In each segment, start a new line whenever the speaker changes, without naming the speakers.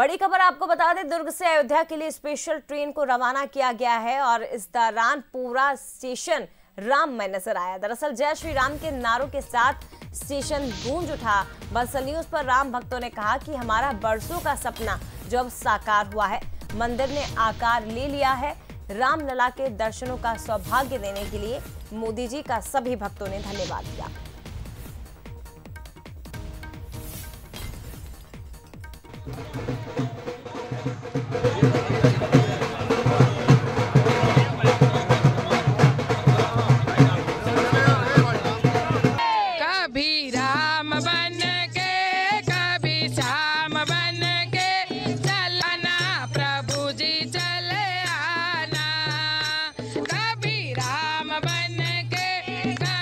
बड़ी खबर आपको बता दें, दुर्ग से अयोध्या के लिए स्पेशल ट्रेन को रवाना किया गया है और इस दौरान पूरा स्टेशन राम में नज़र आया। दरअसल जय श्री राम के नारों के साथ स्टेशन गूंज उठा। बसल पर राम भक्तों ने कहा कि हमारा बरसों का सपना जो अब साकार हुआ है। मंदिर ने आकार ले लिया है रामलला के दर्शनों का सौभाग्य देने के लिए। मोदी जी का सभी भक्तों ने धन्यवाद दिया Thank you.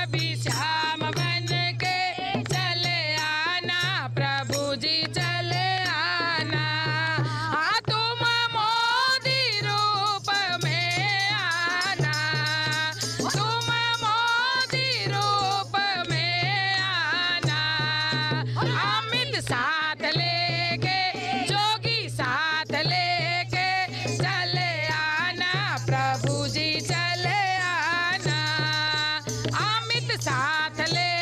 कभी आना प्रभु जी चले आना तुम मोदी रूप में आना तुम मोदी रूप में आना अमित शाह साथ ले